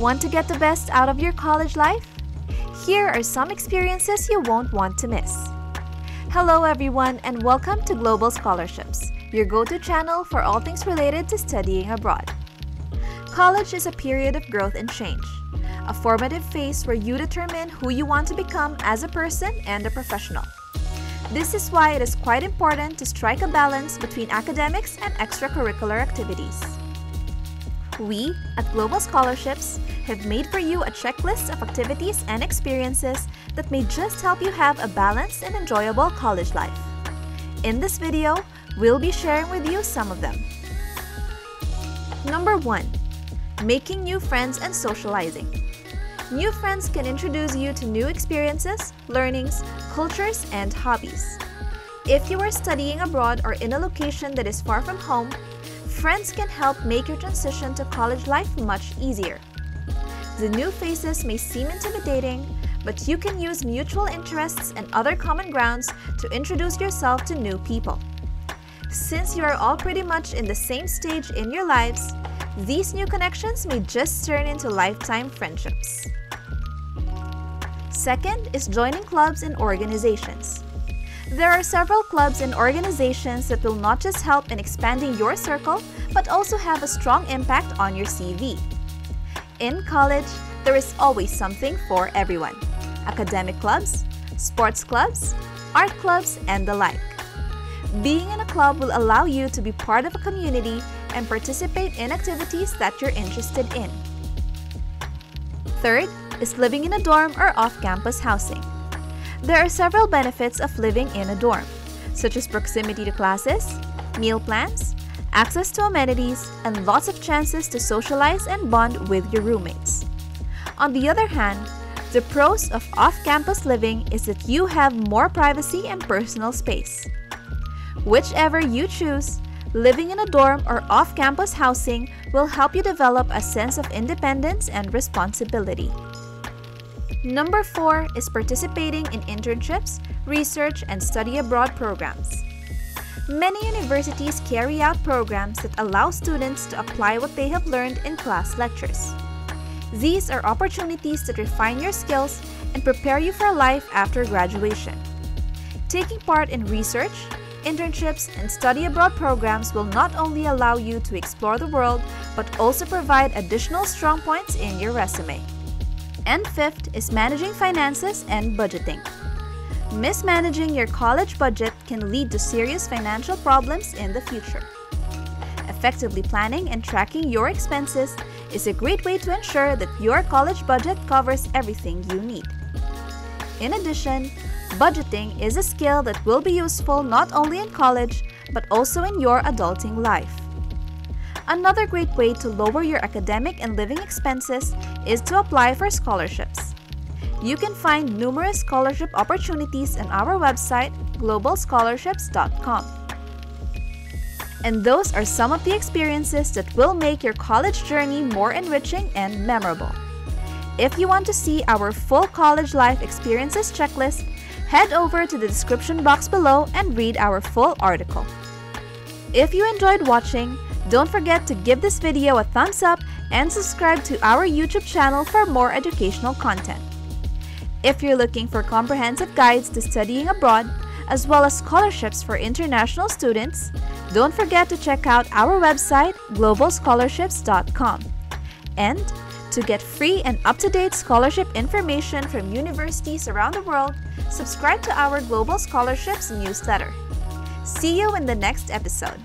Want to get the best out of your college life? Here are some experiences you won't want to miss. Hello, everyone, and welcome to Global Scholarships, your go to channel for all things related to studying abroad. College is a period of growth and change, a formative phase where you determine who you want to become as a person and a professional. This is why it is quite important to strike a balance between academics and extracurricular activities. We, at Global Scholarships, have made for you a checklist of activities and experiences that may just help you have a balanced and enjoyable college life. In this video, we'll be sharing with you some of them. Number 1. Making new friends and socializing. New friends can introduce you to new experiences, learnings, cultures, and hobbies. If you are studying abroad or in a location that is far from home, friends can help make your transition to college life much easier. The new faces may seem intimidating, but you can use mutual interests and other common grounds to introduce yourself to new people. Since you are all pretty much in the same stage in your lives, these new connections may just turn into lifetime friendships. Second is joining clubs and organizations. There are several clubs and organizations that will not just help in expanding your circle, but also have a strong impact on your CV. In college, there is always something for everyone academic clubs, sports clubs, art clubs, and the like. Being in a club will allow you to be part of a community and participate in activities that you're interested in. Third is living in a dorm or off campus housing. There are several benefits of living in a dorm, such as proximity to classes, meal plans, access to amenities, and lots of chances to socialize and bond with your roommates. On the other hand, the pros of off campus living is that you have more privacy and personal space. Whichever you choose, living in a dorm or off campus housing will help you develop a sense of independence and responsibility. Number four is participating in internships, research, and study abroad programs. Many universities carry out programs that allow students to apply what they have learned in class lectures. These are opportunities to refine your skills and prepare you for life after graduation. Taking part in research, internships, and study abroad programs will not only allow you to explore the world, but also provide additional strong points in your resume. And fifth is managing finances and budgeting. Mismanaging your college budget can lead to serious financial problems in the future. Effectively planning and tracking your expenses is a great way to ensure that your college budget covers everything you need. In addition, budgeting is a skill that will be useful not only in college but also in your adulting life. Another great way to lower your academic and living expenses is to apply for scholarships. You can find numerous scholarship opportunities on our website, globalscholarships.com. And those are some of the experiences that will make your college journey more enriching and memorable. If you want to see our full college life experiences checklist, head over to the description box below and read our full article. If you enjoyed watching, don't forget to give this video a thumbs up and subscribe to our YouTube channel for more educational content. If you're looking for comprehensive guides to studying abroad, as well as scholarships for international students, don't forget to check out our website, globalscholarships.com. And to get free and up-to-date scholarship information from universities around the world, subscribe to our Global Scholarships newsletter. See you in the next episode.